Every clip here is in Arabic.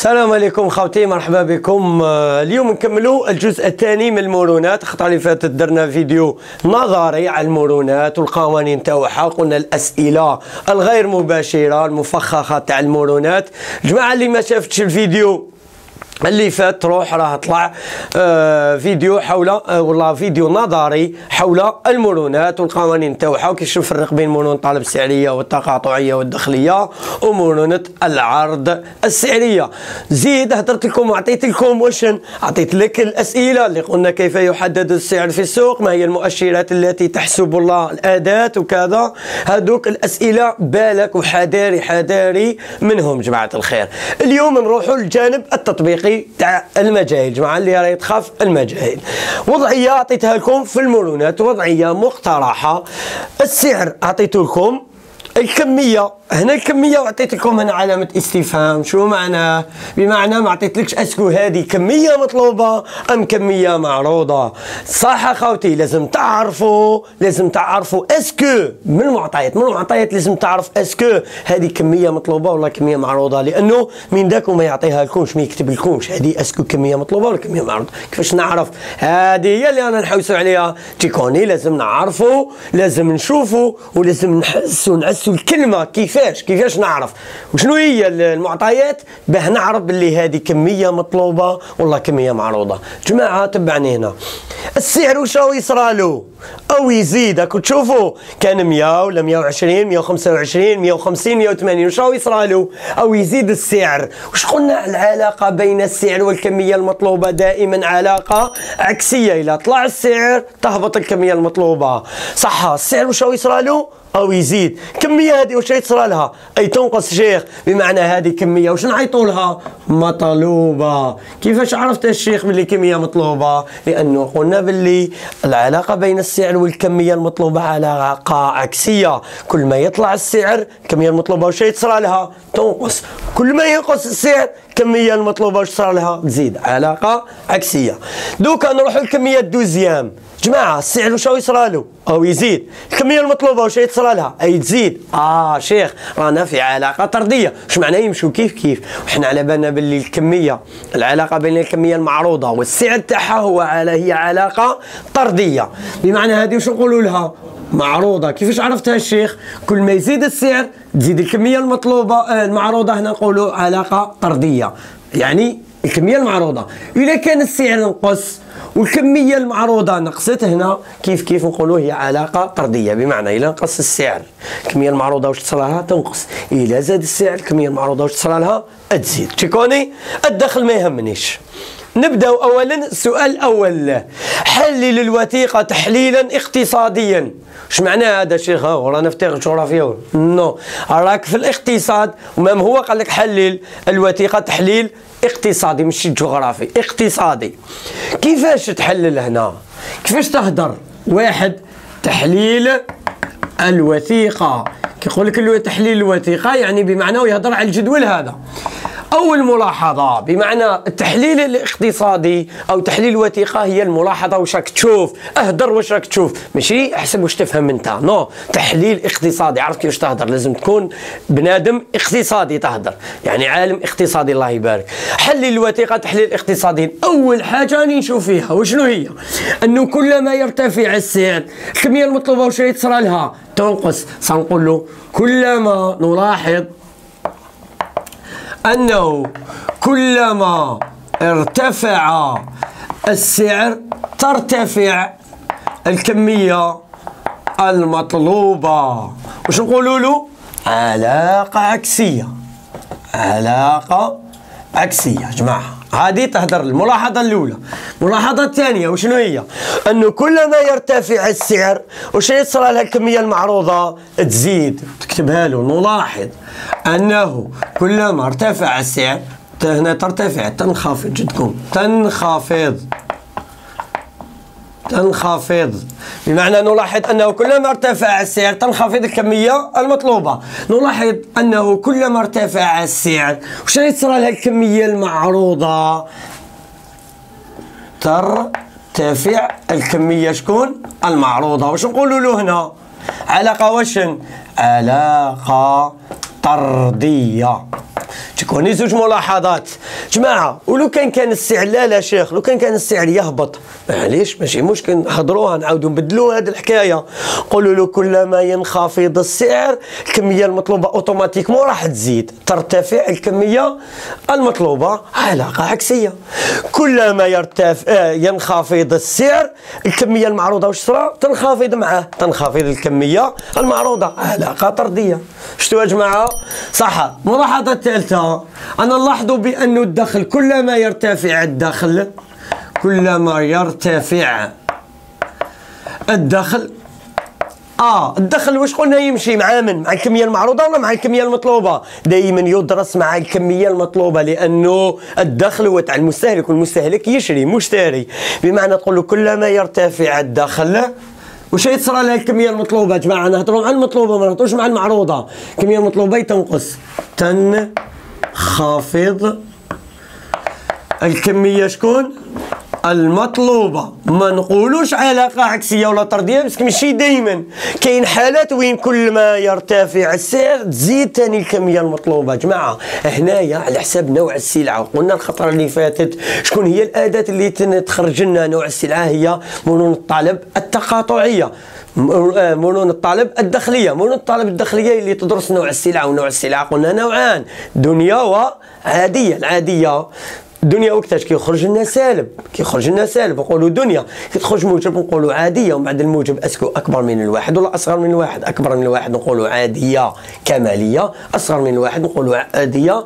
السلام عليكم خوتي مرحبا بكم. آه، اليوم نكملوا الجزء الثاني من المرونات. الخطره اللي فاتت درنا فيديو نظري على المرونات والقوانين تاعها قلنا الأسئلة الغير مباشرة المفخخة تاع المرونات. جماعة اللي ما شافتش الفيديو اللي فات تروح راه طلع آه فيديو حول آه والله فيديو نظري حول المرونات والقوانين تاعها وكيفاش نفرق بين مرونة الطلب السعريه والتقاطعية والدخليه ومرونة العرض السعريه زيد هدرت لكم وعطيت لكم واش عطيت لك الأسئلة اللي قلنا كيف يحدد السعر في السوق ما هي المؤشرات التي تحسب الله الأداة وكذا. هذوك الأسئلة بالك وحذاري حذاري منهم جماعة الخير. اليوم نروحوا للجانب التطبيقي. تاع المجاهيل جماعة اللي راهي تخاف المجاهيل وضعيه اعطيتها لكم في المرونات وضعية مقترحة. السعر أعطيته لكم الكمية هنا الكميه وعطيت لكم هنا علامة استفهام. شو معناه بمعنى ما عطيتلكش est-ce que هذه كمية مطلوبة أم كمية معروضة. صح أخوتي لازم تعرفوا لازم تعرفوا est-ce que. من المعطيات؟ من المعطيات لازم تعرف est-ce que. هذه كمية مطلوبة ولا كمية معروضة؟ لأنه من ذاك وما يعطيها لكمش ما يكتب لكمش. هذه est-ce que كمية مطلوبة ولا كمية معروضة؟ كيفاش نعرف؟ هذه هي اللي أنا نحوسوا عليها. تيكوني لازم نعرفوا لازم نشوفوا ولازم نحسوا نعسوا الكلمة كيف كيفاش؟ كيفاش نعرف؟ وشنو هي المعطيات؟ باه نعرف باللي هذه كمية مطلوبة ولا كمية معروضة. جماعة تبعني هنا. السعر واش راهو يصرالو؟ أو يزيد. راكم تشوفوا؟ كان 100 ولا 120 125 150 180 واش راهو يصرالو؟ أو يزيد السعر. واش قلنا العلاقة بين السعر والكمية المطلوبة؟ دائما علاقة عكسية. اذا طلع السعر تهبط الكمية المطلوبة. صح السعر واش راهو يصرالو؟ أو يزيد. كمية هذه واش تصرى لها؟ أي تنقص شيخ. بمعنى هذه كمية واش نعيطوا لها؟ مطلوبة. كيفاش عرفت الشيخ باللي كمية مطلوبة؟ لأنه قلنا باللي العلاقة بين السعر والكمية المطلوبة علاقه عكسيه كل ما يطلع السعر الكميه المطلوبة واش تصرى لها؟ تنقص. كل ما ينقص السعر الكميه المطلوبة واش صار لها؟ تزيد. علاقة عكسية. دوكا نروحوا للكميه الدوزيام. جماعة السعر واش يصرى له؟ أو يزيد. الكميه المطلوبة واش يتصرى لها؟ أي تزيد. آه شيخ رانا في علاقة طردية. واش معناه يمشوا؟ كيف كيف؟ وحنا على بالنا باللي الكمية العلاقة بين الكمية المعروضة والسعر تاعها هو على هي علاقة طردية. بمعنى هذه واش نقولوا لها؟ معروضة. كيفاش عرفتها الشيخ؟ كل ما يزيد السعر تزيد الكمية المطلوبة آه، المعروضة. هنا نقولوا علاقة طردية. يعني الكمية المعروضة. إذا كان السعر نقص والكمية المعروضة. نقصت هنا كيف كيف نقولوا هي علاقة طردية. بمعنى اذا نقص السعر. الكمية المعروضة واش تصرى لها؟ تنقص. اذا زاد السعر الكمية المعروضة واش تصرى لها؟ تزيد. تشيكوني الدخل ما يهمنيش. نبدأ اولا السؤال الأول حلل الوثيقه تحليلا اقتصاديا؟ اش معنى هذا شيخ؟ رانا في جغرافيا نو. راك في الاقتصاد ومام هو قال لك حلل الوثيقة تحليل اقتصادي مش جغرافي اقتصادي. كيفاش تحلل هنا؟ كيفاش تهدر؟ واحد تحليل الوثيقة. كيقول لك تحليل الوثيقة يعني بمعنى يهضر على الجدول هذا. أول ملاحظة بمعنى التحليل الاقتصادي أو تحليل الوثيقة هي الملاحظة واش راك تشوف أهدر واش راك تشوف. ماشي؟ احسب واش تفهم أنت. نو تحليل اقتصادي. عرف كيفاش تهدر؟ لازم تكون بنادم اقتصادي تهدر. يعني عالم اقتصادي الله يبارك. حلل الوثيقة تحليل اقتصادي. أول حاجة راني نشوف فيها وشنو هي؟ أنه كلما يرتفع السعر الكمية المطلوبة واش يتصرى لها؟ تنقص. سنقول له كلما نلاحظ أنه كلما ارتفع السعر ترتفع الكمية المطلوبة. وش نقولوا له علاقة عكسية. علاقة عكسية جماعة. هذه تهدر. الملاحظة الأولى. الملاحظة الثانية وشنو هي؟ أنه كلما يرتفع السعر وش يصير لها الكمية المعروضة؟ تزيد. تكتبها له. نلاحظ أنه كلما ارتفع السعر هنا ترتفع تنخفض جدكم تنخفض. تنخفض. بمعنى نلاحظ أنه كلما ارتفع السعر تنخفض الكمية المطلوبة. نلاحظ أنه كلما ارتفع السعر وش يصير لها الكمية المعروضة؟ ترتفع الكمية شكون؟ المعروضة. واش نقولوا له هنا؟ علاقة وشن؟ علاقة طردية. تكوني زوج ملاحظات. جماعة ولو كان كان السعر لا لا شيخ لو كان كان السعر يهبط معليش ماشي مشكل نحضروها نعاودوا نبدلوا هذه الحكاية. قولوا له كلما ينخفض السعر الكمية المطلوبة أوتوماتيكمون راح تزيد. ترتفع الكمية المطلوبة علاقة عكسية. كلما يرتفع آه، ينخفض السعر الكمية المعروضة واش صرا؟ تنخفض معاه. تنخفض الكمية المعروضة علاقة طردية. شفتوا يا جماعة؟ صح. الملاحظه الثالثة. أنا نلاحظوا بأن الدخل كلما يرتفع الدخل كلما يرتفع الدخل. آه الدخل واش قلنا يمشي مع من؟ مع الكمية المعروضة ولا مع الكمية المطلوبة؟ دائما يدرس مع الكمية المطلوبة لأنه الدخل هو تاع المستهلك والمستهلك يشري مشتري. بمعنى تقول له كلما يرتفع الدخل وش يتصرى لها الكمية المطلوبة؟ جماعة نهضروا مع المطلوبة ما نهضروش مع المعروضة. الكمية المطلوبة تنقص تنخفض. الكمية شكون؟ المطلوبة. ما نقولوش علاقه عكسيه ولا طردية بس ماشي دائما كاين حالات وين كل ما يرتفع السعر تزيد ثاني الكمية المطلوبة. جماعة هنايا على حساب نوع السلعة. قلنا الخطرة اللي فاتت شكون هي الأداة اللي تخرج لنا نوع السلعة؟ هي مرونه الطلب التقاطعية. مرونة الطالب الداخلية. مرونة الطالب الداخلية اللي تدرس نوع السلعة ونوع السلعة قلنا نوعان. دنيا وعادية. العادية دنيا وقتاش كيخرج لنا سالب كيخرج لنا سالب نقولوا دنيا كتخرج موجب نقولوا عادية ومن بعد الموجب أسكو أكبر من الواحد ولا أصغر من الواحد؟ أكبر من الواحد نقولوا عادية كمالية أصغر من الواحد نقولوا عادية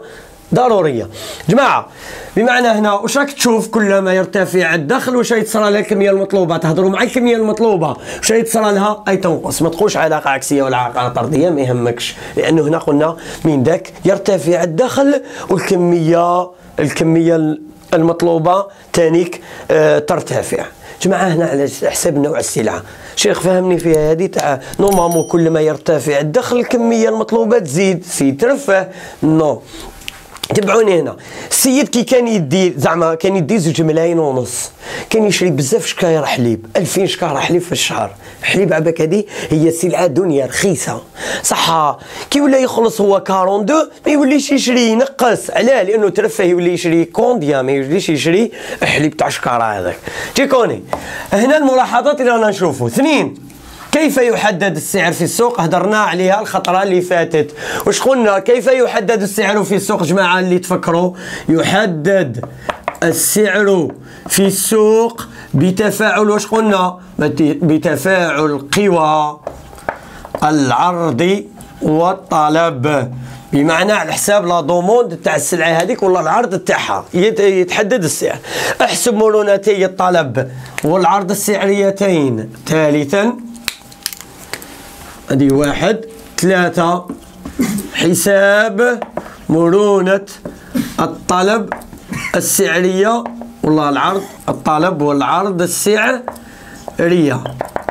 ضرورية. جماعة بمعنى هنا واش راك تشوف كلما يرتفع الدخل واش يتصرى لها الكمية المطلوبة تهضروا مع الكمية المطلوبة واش يتصرى لها أي تنقص. ما تقولش علاقة عكسية ولا علاقة طردية ما يهمكش. لأنه هنا قلنا من ذاك يرتفع الدخل والكمية الكمية المطلوبة تانيك آه ترتفع. جماعة هنا على حساب نوع السلعة. شيخ فهمني فيها هذه. تاع نورمالمون كل ما يرتفع الدخل الكمية المطلوبة تزيد في ترفه. نو. تبعوني هنا. السيد كي كان يدي زعما كان يدي زوج ملايين ونص. كان يشري بزاف شكاير حليب. 2000 شكاره حليب في الشهر. حليب عباك هذه هي سلعة دنيا رخيصة. صح كي ولا يخلص هو 42 ما يوليش يشري ينقص. علاه لأنه ترفه يولي يشري كونديا ما يوليش يشري حليب تاع شكارة هذاك. تيكوني. هنا الملاحظات اللي رانا نشوفوا اثنين. كيف يحدد السعر في السوق؟ هدرنا عليها الخطرة اللي فاتت. واش قلنا؟ كيف يحدد السعر في السوق؟ جماعة اللي تفكروا يحدد السعر في السوق بتفاعل واش قلنا؟ بتفاعل قوى العرض والطلب. بمعنى على حساب لا دوموند تاع السلعة هذيك ولا العرض تاعها. يتحدد السعر. احسب مرونتي الطلب والعرض السعريتين. ثالثا هذه واحد. ثلاثة. حساب مرونة الطلب السعرية. والله العرض الطلب والعرض السعرية.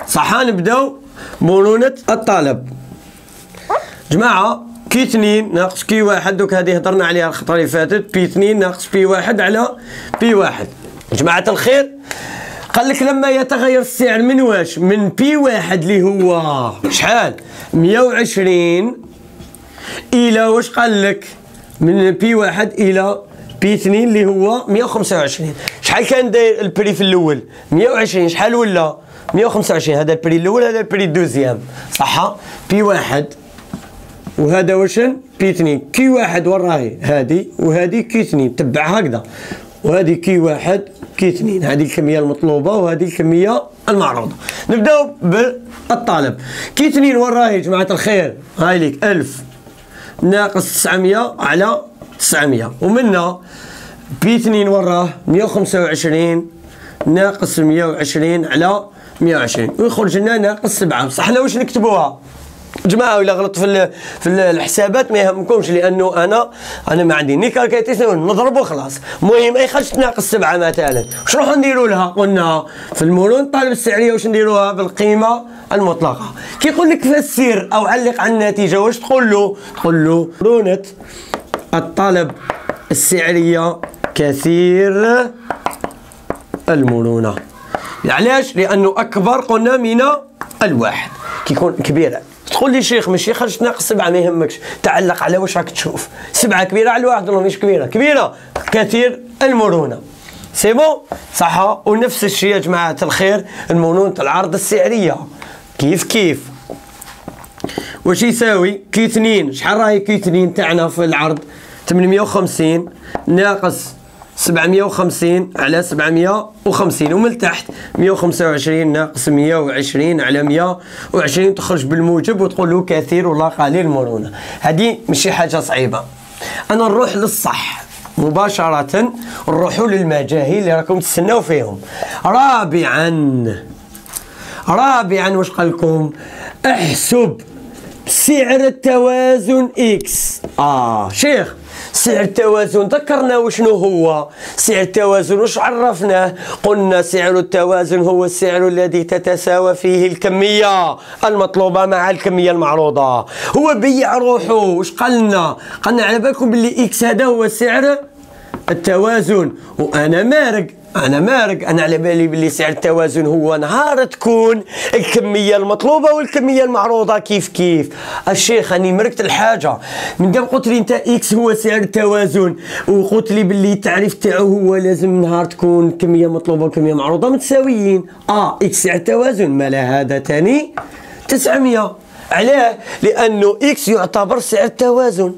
صح نبدأو. مرونة الطلب. جماعة Q اثنين ناقص Q واحد. دوك هذه هضرنا عليها الخطرة اللي فاتت. P اثنين ناقص P واحد على P واحد. جماعة الخير. قال لك لما يتغير السعر من واش؟ من P واحد اللي هو شحال؟ 120 إلى واش قال لك؟ من P واحد إلى P اثنين اللي هو 125 شحال كان داير ال prix في الأول؟ 120 شحال ولا؟ 125 هذا ال prix الأول هذا ال prix ال deuxième. صح P واحد. وهذا واش؟ P اثنين. Q واحد وراهي. هذه وهذه Q اثنين. تبع هكذا. وهذه كي واحد كي اثنين. هذه الكمية المطلوبة وهذه الكمية المعروضة. نبداو بالطالب. كي اثنين وين راهي جماعة الخير؟ هاي ليك. 1000 ناقص 900 على 900 ومنها بي اثنين وراه 125 ناقص 120 على 120 ويخرج لنا ناقص 7 بصح حنا واش نكتبوها؟ جماعة ولا غلط في في الحسابات ما يهمكمش لأنه أنا أنا ما عندي ني كالكيتيسيون نضربو خلاص. المهم أي خرج تناقص سبعة مثلا. واش نروحو نديرو لها؟ قلنا في المرون الطالب السعرية واش نديروها؟ بالقيمة المطلقة. كيقول لك فسر أو علق على النتيجة واش تقول له؟ تقول له مرونه الطلب السعرية كثير المرونة. علاش؟ لأنه أكبر قلنا من الواحد. كيكون كبير. تقول لي شيخ ماشي خرجت ناقص سبعة ما يهمكش. تعلق على واش راك تشوف. سبعة كبيرة على الواحد ولا مش كبيرة. كبيرة. كثير المرونة. c'est bon صح ونفس الشيء يا جماعة الخير المرونة العرض السعرية. كيف كيف؟ واش يساوي؟ Q اثنين. شحال راهي Q اثنين تاعنا في العرض؟ 850 ناقص 750 على 750 ومن تحت 125 ناقص 120 على 120 تخرج بالموجب وتقول له كثير ولا قليل مرونة. هذه ماشي حاجة صعيبة. أنا نروح للصح. مباشرة نروحوا للمجاهيل اللي راكم تستناو فيهم. رابعا. رابعا واش قال لكم؟ احسب سعر التوازن إكس. آه شيخ. سعر التوازن ذكرنا وشنو هو؟ سعر التوازن وش عرفناه قلنا سعر التوازن هو السعر الذي تتساوى فيه الكمية المطلوبة مع الكمية المعروضة. هو بيع روحه. وش قالنا قالنا على بالكم باللي إكس هذا هو سعر التوازن. وأنا مارق. أنا مارق. أنا على بالي باللي سعر التوازن هو نهار تكون. الكمية المطلوبة والكمية المعروضة. كيف كيف؟ الشيخ أني مركت الحاجة. من دام قلت لي أنت X هو سعر التوازن. وقلت لي باللي التعريف تاعو هو لازم نهار تكون كمية مطلوبة وكمية معروضة. متساويين. آه X سعر التوازن. مالا هذا تاني؟ 900 علاه؟ لأنه X يعتبر سعر التوازن.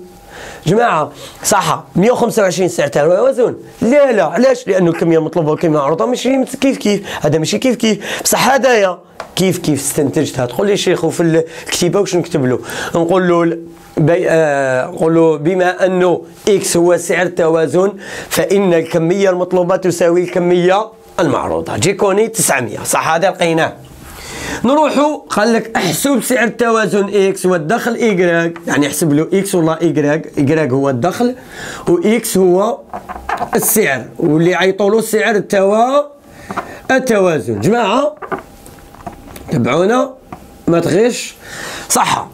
جماعة صح 125 سعر توازن لا لا علاش؟ لأنه الكميه المطلوبه والكميه المعروضه ماشي كيف كيف. هذا ماشي كيف كيف. بصح هذايا كيف كيف؟ استنتجتها تقول لي شيخ وفي الكتيبة واش نكتب له؟ نقول له بي آه نقول له بما أنه X هو سعر التوازن فإن الكمية المطلوبة تساوي الكمية المعروضة. جيكوني 900 صح هذا لقيناه. نروحوا قال لك احسب سعر التوازن X والدخل Y يعني احسب له X ولا Y Y هو الدخل و X هو السعر. واللي عيطوا له سعر التوا التوازن. جماعة تبعونا ما تغش. صح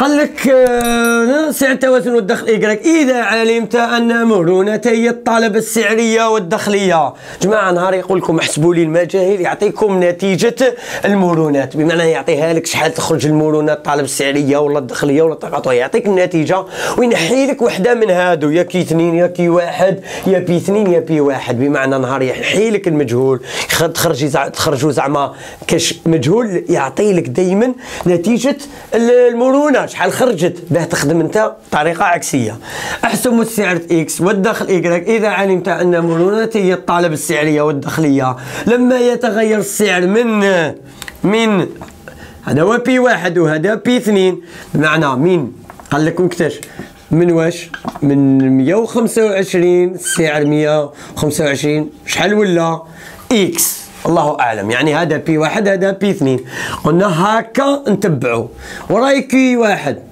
قال لك آه، سعر التوازن والدخل إيكغيك إذا علمت أن مرونتي الطلب السعرية والدخلية. جماعة نهار يقول لكم احسبوا لي المجاهيل يعطيكم نتيجة المرونات. بمعنى يعطيها لك شحال تخرج المرونات الطلب السعرية ولا الدخلية ولا التقاطعية يعطيك النتيجة. وينحي لك وحدة من هادو يا كي اثنين يا كي واحد يا P اثنين يا P واحد. بمعنى نهار ينحي لك المجهول. تخرجي تخرجوا زعما كاش مجهول يعطي لك دائما نتيجة المرونة. شحال خرجت باه تخدم انت طريقه عكسية. احسب السعر X والدخل y grec إذا علمت أن مرونتي الطلب السعرية والدخلية. لما يتغير السعر من من هذا هو P واحد وهذا P اثنين. بمعنى من قال لكم كتاش. من واش؟ من 125 السعر 125 شحال ولا؟ X. الله أعلم. يعني هذا P واحد هذا P اثنين. قلنا هكا نتبعوا وراي Q واحد.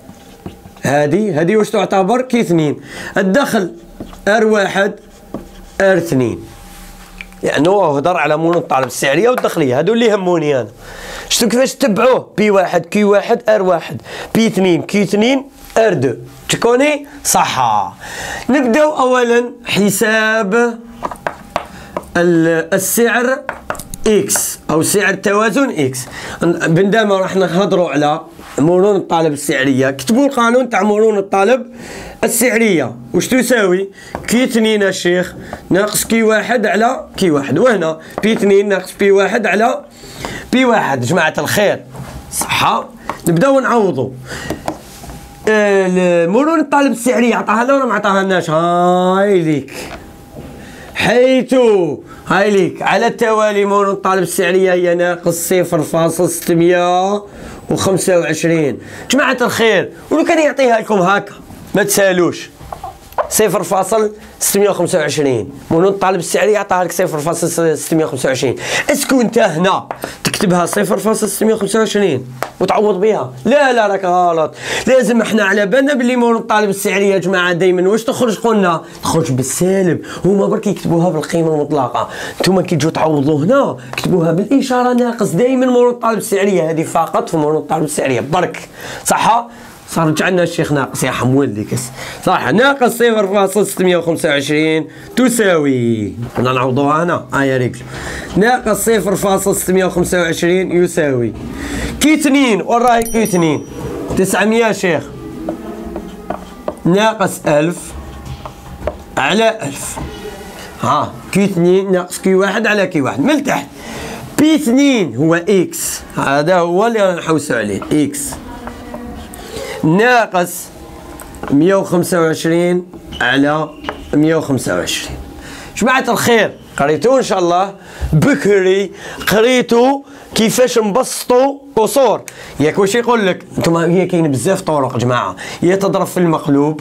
هذه هذه واش تعتبر؟ Q اثنين. الدخل R واحد R اثنين. يعني هو هضر على مرونة الطلب السعرية والدخلية. هذو اللي يهموني أنا. شفتوا كيفاش تتبعوه؟ P واحد Q واحد R واحد. P اثنين Q اثنين R deux tu connais صح نبداو اولا حساب السعر X أو سعر توازن X بندام راح نهضروا على مرونة الطلب السعرية. كتبوا القانون تاع مرونة الطلب السعرية. واش تساوي؟ Q اثنين الشيخ ناقص Q واحد على Q واحد. وهنا P اثنين ناقص P واحد على P واحد. جماعة الخير. صحة نبداو نعوضوا مرونة الطلب السعرية عطاها لنا ولا ما عطاها لناش؟ هاي ليك. حيث هاي ليك. على التوالي مرونة الطلب السعرية هي ناقص صفر فاصل ستمية وخمسة وعشرين. جماعة الخير ولو كان يعطيها لكم هكا ما تسألوش. صفر فاصل 625 مرونة الطلب السعرية يعطيها لك صفر فاصل 625 اسكو انت هنا. تكتبها صفر فاصل 625 وتعوض بها لا لا راك غلط. لازم إحنا على بالنا باللي مول الطالب السعري يا جماعة دائما واش تخرج قلنا؟ تخرج بالسالب. هما برك يكتبوها بالقيمة المطلقة. أنتم كي تجوا تعوضوا هنا كتبوها بالإشارة ناقص. دائما مول الطالب السعريه هذه فقط في مول الطالب السعريه برك. صح صار رجعنا الشيخ ناقص يا حمول ديك صح ناقص صفر فاصل 625 تساوي. كنا نعوضوها هنا آه يا رجل. ناقص صفر فاصل 625 يساوي. Q اثنين وين راهي Q اثنين 900 شيخ. ناقص 1000 على 1000 ها Q اثنين ناقص Q واحد على Q واحد. من تحت. P اثنين هو X. هذا هو اللي نحوسو عليه. X. ناقص مية وخمسة وعشرين على مية وخمسة وعشرين. جماعة الخير قريتو إن شاء الله؟ بكري قريتو كيفاش نبسطوا قصور. ياك واش يقول لك أنتم هي كاين بزاف طرق جماعة. يا تضرب في المقلوب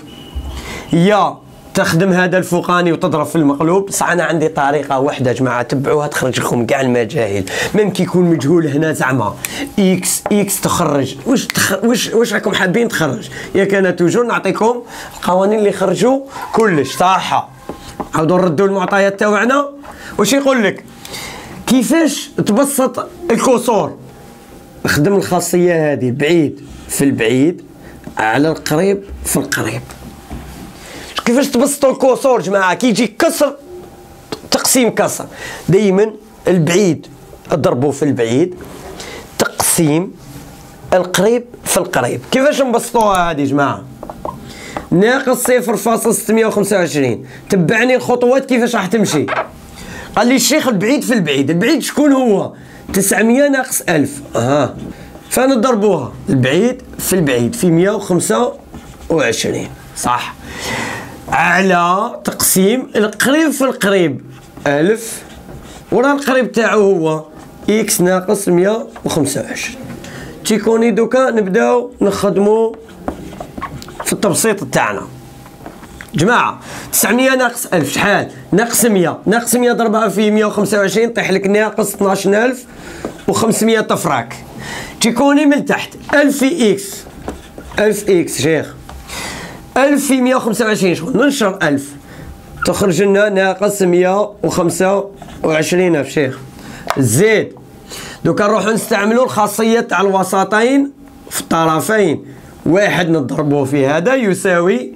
يا تخدم هذا الفوقاني وتضرب في المقلوب. صح أنا عندي طريقة واحدة جماعة تبعوها تخرج لكم كاع المجاهيل من كيكون مجهول هنا زعما X X تخرج. واش تخ... واش واش راكم حابين تخرج؟ ياك أنا toujours نعطيكم القوانين اللي يخرجوا كلش صح عاودوا نردوا المعطيات تاعنا واش يقول لك؟ كيفاش تبسط الكسور؟ خدم الخاصية هذه بعيد في البعيد على القريب في القريب. كيفاش تبسطوا الكسور جماعة؟ كي يجي كسر تقسيم كسر. دائما البعيد اضربوا في البعيد. تقسيم القريب في القريب. كيفاش نبسطوها هذه جماعة؟ ناقص صفر فاصل ستمية وخمسة وعشرين. تبعني الخطوات كيفاش راح تمشي. قال لي الشيخ البعيد في البعيد. البعيد شكون هو؟ 900 ناقص 1000 أها. فنضربوها البعيد في البعيد في 125 صح. على تقسيم القريب في القريب. 1000 ورا القريب تاعو هو X ناقص 125 tu connais دوكا نبداو نخدمو في التبسيط تاعنا. جماعة 900 ناقص 1000 شحال؟ ناقص 100 ناقص 100 ضربها في 125 طيح لك ناقص 12500 طفراك tu connais من تحت. 1000 في X. 1000 X شيخ. 1000 في 125 شغل ننشر 1000 تخرج لنا ناقص 125 ألف شيخ. زيد. دوكا نروحو نستعملو الخاصية تاع الوسطين في الطرفين. واحد نضربوه في هذا يساوي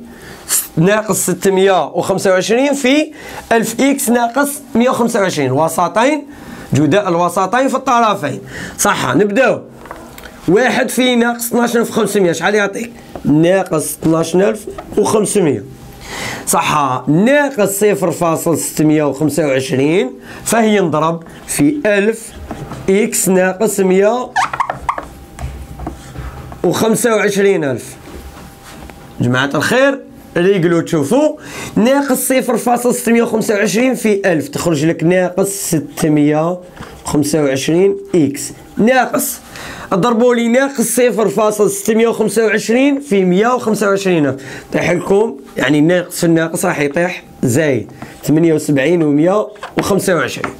ناقص 625 في 1000 X ناقص 125 وسطين جداء الوسطين في الطرفين. صح نبدأو. واحد في ناقص 12500 شحال يعطيك؟ ناقص 12500 صح ناقص صفر فاصل ستمية وخمسة وعشرين فهي نضرب في ألف إكس ناقص مية وخمسة وعشرين ألف. جماعة الخير يقولوا تشوفوا ناقص صفر فاصل ستمية وخمسة وعشرين في ألف. تخرج لك ناقص ستمية وخمسة وعشرين X. ناقص. ضربوا لي ناقص صفر فاصل ستمية وخمسة وعشرين في مية وخمسة وعشرين. طيح لكم. يعني ناقص في الناقص راح يطيح زايد. ثمانية وسبعين ومية وخمسة وعشرين.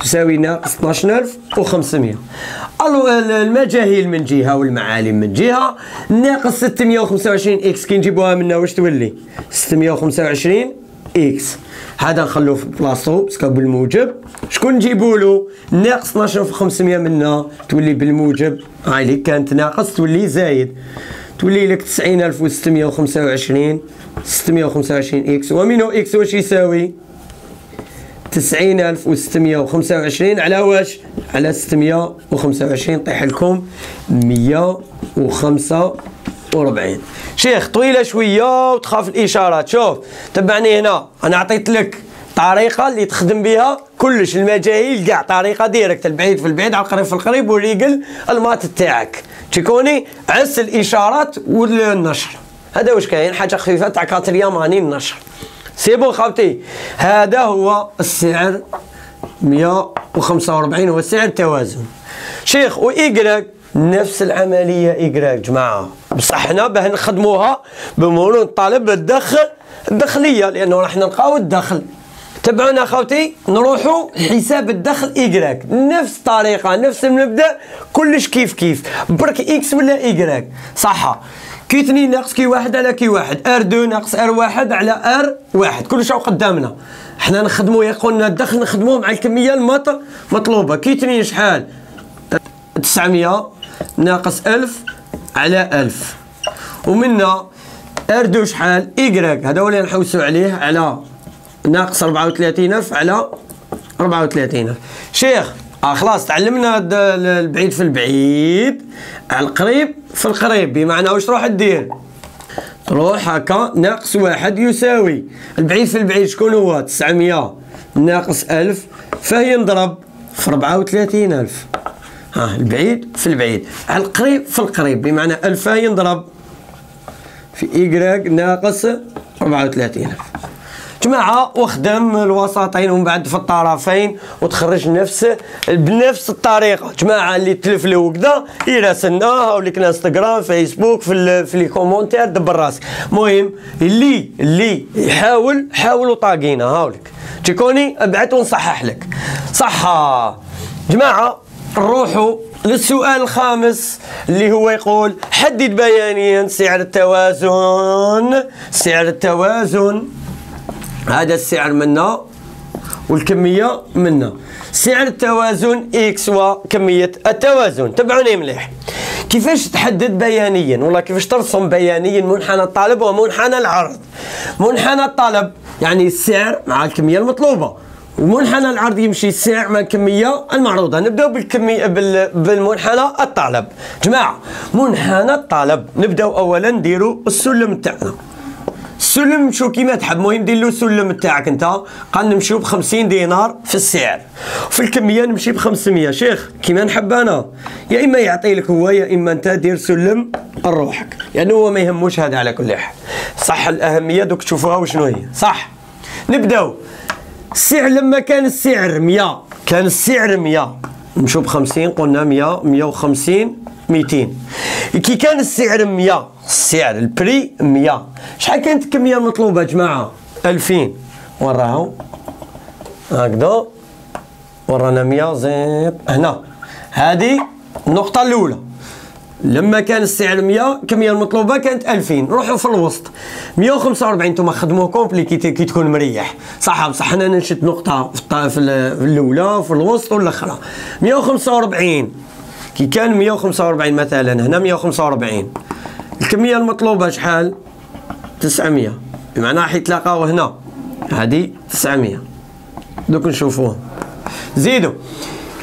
تساوي ناقص 12500 المجاهيل من جهة والمعالم من جهة. ناقص 625 X. كي نجيبوها منها واش تولي؟ 625 X هذا نخلوه في بلاصتو parce que بالموجب. شكون نجيبو له؟ ناقص 12 في 500 منها تولي بالموجب. هاي اللي كانت ناقص تولي زايد. تولي لك 90625 625 X ومنه X واش يساوي؟ 90625 على واش؟ على 625 طيح لكم 105 وربعين. شيخ طويلة شوية وتخاف الإشارات. شوف تبعني هنا. أنا عطيت لك طريقة اللي تخدم بها كلش المجاهيل كاع طريقة directe البعيد في البعيد على القريب في القريب وريقل ال maths تاعك. tu connais عس الإشارات والنشر هذا واش كاين؟ حاجة خفيفة تاع quatrième راني النشر. c'est bon خاوتي هذا هو السعر 145 هو سعر التوازن. شيخ و y grec نفس العملية إيكغيك جماعة. بصح حنا باه نخدموها بمرونة الطلب الدخل الدخلية لأنه راح نلقاو الدخل. تبعونا خوتي نروحوا حساب الدخل إيكغيك نفس الطريقة نفس المبدأ كلش كيف كيف. برك X ولا y grec صح. Q اثنين ناقص Q واحد على Q واحد. R deux ناقص R واحد على R واحد. كلش قدامنا. حنا نخدمو يقولنا الدخل نخدموه مع الكمية المطر مطلوبة. كي اثنين شحال؟ تسعمية. ناقص ألف على ألف. ومنا R deux شحال؟ إيكغيك هذا هو اللي نحوسو عليه على ناقص ربعة وثلاثين ألف على ربعة وثلاثين ألف. شيخ آه خلاص تعلمنا البعيد في البعيد على القريب في القريب. بمعنى واش تروح دير تروح هكا ناقص واحد يساوي. البعيد في البعيد شكون هو؟ 900 ناقص ألف فهي نضرب في ربعة وثلاثين ألف. ها البعيد في البعيد. على القريب في القريب بمعنى ألف فهي نضرب في إيكغيك ناقص ربعة وثلاثين. ألف جماعة واخدم الوسطين ومن بعد في الطرفين وتخرج نفس بنفس الطريقة. جماعة اللي تلفلو كذا يراسلنا هاوليك انستغرام فيسبوك في في les commentaires دبر راسك. المهم اللي اللي يحاول حاولوا طاقينا هاوليك تيكوني ابعث ونصحح لك. صحة. جماعة نروحوا للسؤال الخامس اللي هو يقول حدد بيانيا سعر التوازن. سعر التوازن هذا السعر منا والكمية منا. سعر التوازن إكس وكمية التوازن. تبعوني مليح كيفاش تحدد بيانيا؟ ولا كيفاش ترسم بيانيا؟ منحنى الطلب ومنحنى العرض. منحنى الطلب. يعني السعر مع الكمية المطلوبة. ومنحنى العرض يمشي السعر مع الكمية المعروضة. نبدأ بالكمية بالمنحنى الطلب جماعة منحنى الطلب نبدأ أولا نديروا السلم تاعنا. السلم نمشيو كيما تحب المهم دير له السلم تاعك أنت. قال نمشيو ب 50 دينار في السعر. في الكمية نمشي ب 500 شيخ كيما نحب أنا. يا إما يعطي لك هو يا إما أنت دير سلم لروحك. يعني هو ما يهموش هذا على كل حال. صح الأهمية دوك تشوفوها وشنو هي. صح. نبدأو. السعر لما كان السعر 100 كان السعر 100 نمشيو ب 50 قلنا 100 150 200 كي كان السعر 100 السعر البري 100 شحال كانت الكمية المطلوبة جماعة؟ 2000 وراهم هكذا. ورانا 100 زيد هنا. هذه النقطة الأولى. لما كان السعر 100 الكميه المطلوبه كانت 2000 نروحوا في الوسط. 145 أنتم خدموه كومبلي كي تكون مريح. صح بصح أنا نشد نقطة في الأولى في الوسط والاخرى 145 كي كان 145 مثلا هنا 145 الكميه المطلوبة شحال؟ 900 بمعنى راح يتلاقاو هنا. هذه 900 دوك نشوفوه. زيدوا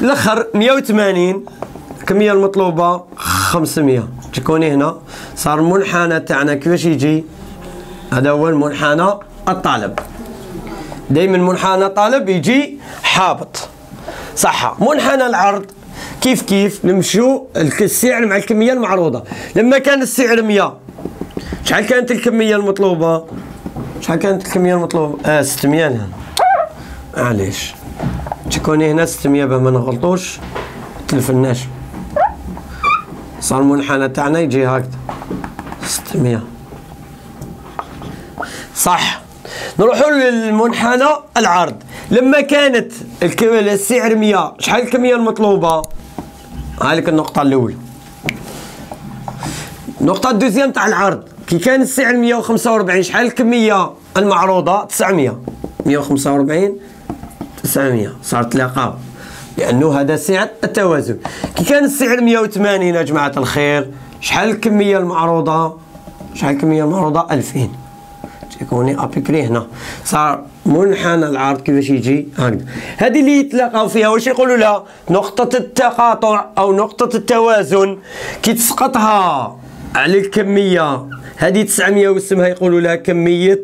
الأخر 180 الكميه المطلوبة؟ 500 تكوني هنا. صار المنحنى تاعنا كيفاش يجي. هذا هو المنحنى الطالب. دائما منحنى طالب يجي حابط. صح منحنى العرض. كيف كيف؟ نمشوا السعر مع الكمية المعروضة. لما كان السعر 100 شحال كانت الكمية المطلوبة؟ شحال كانت الكمية المطلوبة؟ آه 600 هنا. معليش. تكوني هنا 600 باه ما نغلطوش. تلفناش. صار المنحنى تاعنا يجي هكذا 600 صح. نروحوا للمنحنى العرض. لما كانت السعر 100 شحال الكمية المطلوبة؟ هالك النقطة الأولى. النقطة الدوزيام تاع العرض. كي كان السعر 145 شحال الكمية المعروضة؟ 900 145 900 صار تلاقاو لأنه هذا سعر التوازن. كي كان السعر 180 يا جماعة الخير شحال الكمية المعروضة؟ شحال الكمية المعروضة؟ 2000 تكوني ابيكري هنا. صار منحنى العرض كيفاش يجي؟ هكذا. هذه اللي يتلاقاو فيها واش يقولوا لها؟ نقطة التقاطع أو نقطة التوازن. كي تسقطها على الكمية هذه 900 واسمها يقولوا لها كمية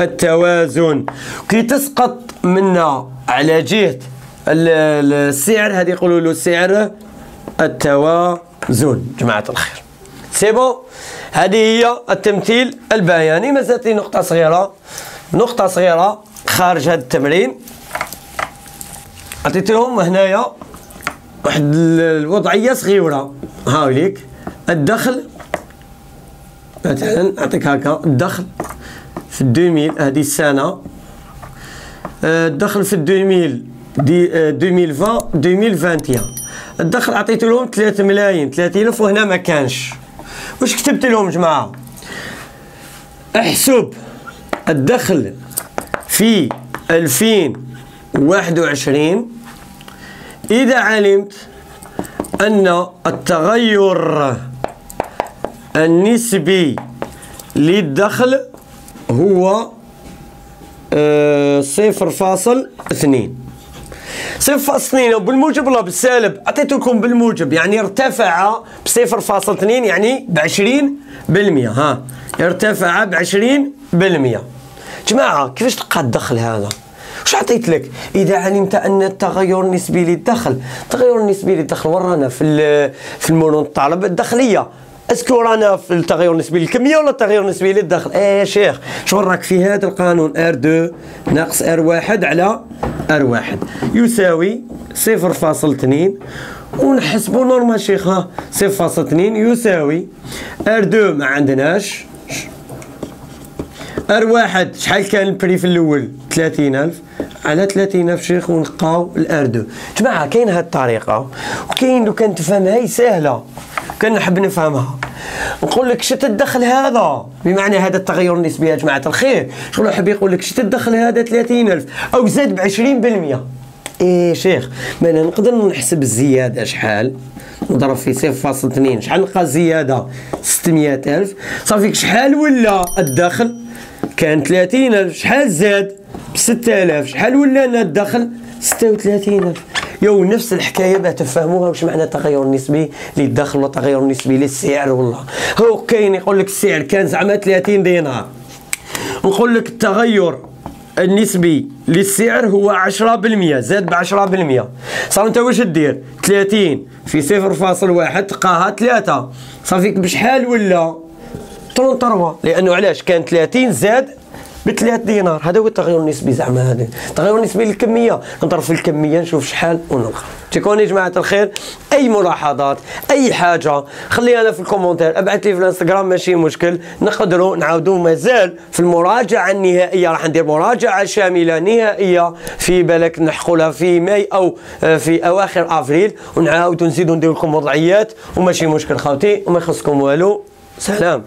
التوازن. كي تسقط منا على جهة السعر هذه يقولوا له سعر التوازن. جماعة الخير. C'est bon هذه هي التمثيل البياني. مازالت لي نقطة صغيرة. نقطة صغيرة خارج هذا التمرين عطيتهم هنايا واحد الوضعية صغيرة. هاوليك الدخل. مثلا نعطيك هكا. الدخل في ال deux mille هذه السنة. الدخل في ال deux mille دي 2020 2021 الدخل عطيت لهم 3 ملايين 3000 وهنا ما كانش. واش كتبت لهم جماعة؟ احسب الدخل في 2021 إذا علمت أن التغير النسبي للدخل هو آه، صفر فاصل اثنين. صفر اثنين. بالموجب ولا بالسالب عطيت لكم بالموجب. يعني ارتفع بصفر فاصل اثنين يعني بعشرين بالمية. ها ارتفع بعشرين بالمية. جماعة كيفاش تلقى الدخل هذا؟ واش عطيت لك؟ إذا علمت أن التغير النسبي للدخل التغير النسبي للدخل ورانا في في المرونة الطلب الداخليه est-ce que رانا في التغير النسبي للكميه ولا التغير النسبي للدخل إيه يا شيخ شو راك في هذا القانون R 2 ناقص R 1 على R 1 يساوي 0.2 ونحسبوا normal شيخ ها 0.2 يساوي R 2 ما عندناش. R واحد شحال كان ال prix في الأول؟ 30000 على 30000 شيخ ونلقاو ال R 2 جماعة كاين هاد الطريقة وكاين لو كان تفهمها هي سهلة. كان نحب نفهمها. نقول لك شت الدخل هذا؟ بمعنى هذا التغير النسبي يا جماعة الخير. شغل حب يقول لك شت الدخل هذا 30000 أو زاد ب 20% إيه شيخ ما أنا نقدر نحسب الزيادة شحال؟ نضرب في 0.2 شحال نلقى زيادة؟ 600000 صافي شحال ولا الدخل؟ كان 30000 شحال زاد؟ ب 6000 شحال ولا الدخل؟ 36000 يو نفس الحكاية باه تفهموها واش معنى التغير النسبي للدخل والتغير النسبي للسعر والله. هو كاين يقول لك السعر كان زعما 30 دينار. نقول لك التغير النسبي للسعر هو 10% زاد ب 10% صار انت واش دير؟ 30 في 0.1 تلقاها 3 صافيك بشحال ولا؟ 33 لأنه علاش؟ كان 30 زاد بثلاث دينار. هذا هو التغير النسبي زعما هذا. التغير النسبي للكمية. نضرب في الكمية نشوف شحال ونلقى. تكون يا جماعة الخير أي ملاحظات أي حاجة خليها لنا في ال commentaire. أبعث لي في الإنستغرام ماشي مشكل. نقدروا نعاودوا مازال في المراجعة النهائية. راح ندير مراجعة شاملة نهائية في بالك نحقولها في ماي أو آه، في أواخر أفريل. ونعاودوا نزيدوا ندير لكم وضعيات. وماشي مشكل خوتي. وما يخصكم والو. سلام.